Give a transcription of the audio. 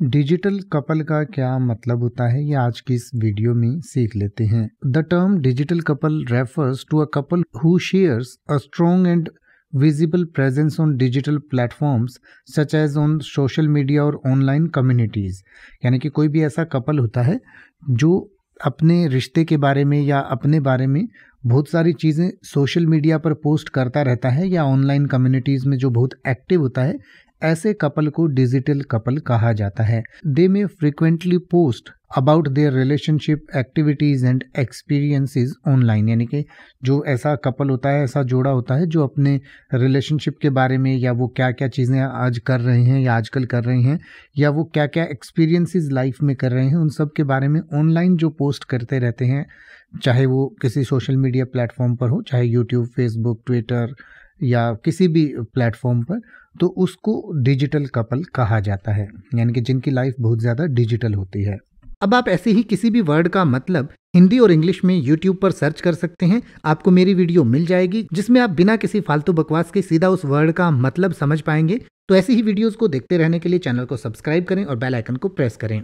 Digital couple का क्या मतलब होता है, ये आज की इस वीडियो में सीख लेते हैं। The term digital couple refers to a couple who shares a strong and visible presence on digital platforms such as on social media और ऑनलाइन कम्युनिटीज यानी कि कोई भी ऐसा कपल होता है जो अपने रिश्ते के बारे में या अपने बारे में बहुत सारी चीज़ें सोशल मीडिया पर पोस्ट करता रहता है या ऑनलाइन कम्युनिटीज़ में जो बहुत एक्टिव होता है ऐसे कपल को डिजिटल कपल कहा जाता है। They may frequently post about their relationship activities and experiences online यानी कि जो ऐसा कपल होता है, ऐसा जोड़ा होता है, जो अपने रिलेशनशिप के बारे में या वो क्या क्या चीज़ें आज कर रहे हैं या आजकल कर रहे हैं या वो क्या क्या एक्सपीरियंसेस लाइफ में कर रहे हैं, उन सब के बारे में ऑनलाइन जो पोस्ट करते रहते हैं, चाहे वो किसी सोशल मीडिया प्लेटफॉर्म पर हो, चाहे यूट्यूब फेसबुक ट्विटर या किसी भी प्लेटफॉर्म पर तो उसको डिजिटल कपल कहा जाता है, यानी कि जिनकी लाइफ बहुत ज़्यादा डिजिटल होती है। अब आप ऐसे ही किसी भी वर्ड का मतलब हिंदी और इंग्लिश में यूट्यूब पर सर्च कर सकते हैं, आपको मेरी वीडियो मिल जाएगी, जिसमें आप बिना किसी फालतू बकवास के सीधा उस वर्ड का मतलब समझ पाएँगे। तो ऐसी ही वीडियोस को देखते रहने के लिए चैनल को सब्सक्राइब करें और बेल आइकन को प्रेस करें।